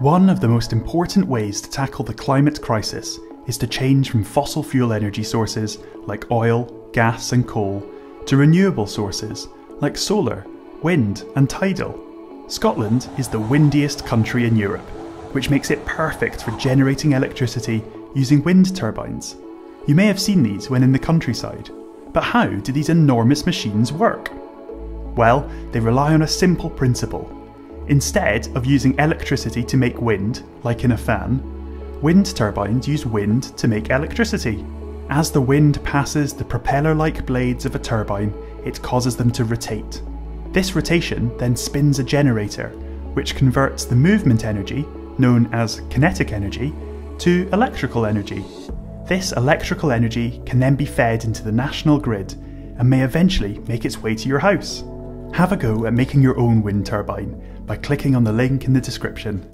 One of the most important ways to tackle the climate crisis is to change from fossil fuel energy sources like oil, gas, and coal to renewable sources like solar, wind, and tidal. Scotland is the windiest country in Europe, which makes it perfect for generating electricity using wind turbines. You may have seen these when in the countryside, but how do these enormous machines work? Well, they rely on a simple principle Instead of using electricity to make wind, like in a fan, wind turbines use wind to make electricity. As the wind passes the propeller like blades of a turbine, it causes them to rotate. This rotation then spins a generator, which converts the movement energy, known as kinetic energy, to electrical energy. This electrical energy can then be fed into the national grid and may eventually make its way to your house. Have a go at making your own wind turbine by clicking on the link in the description.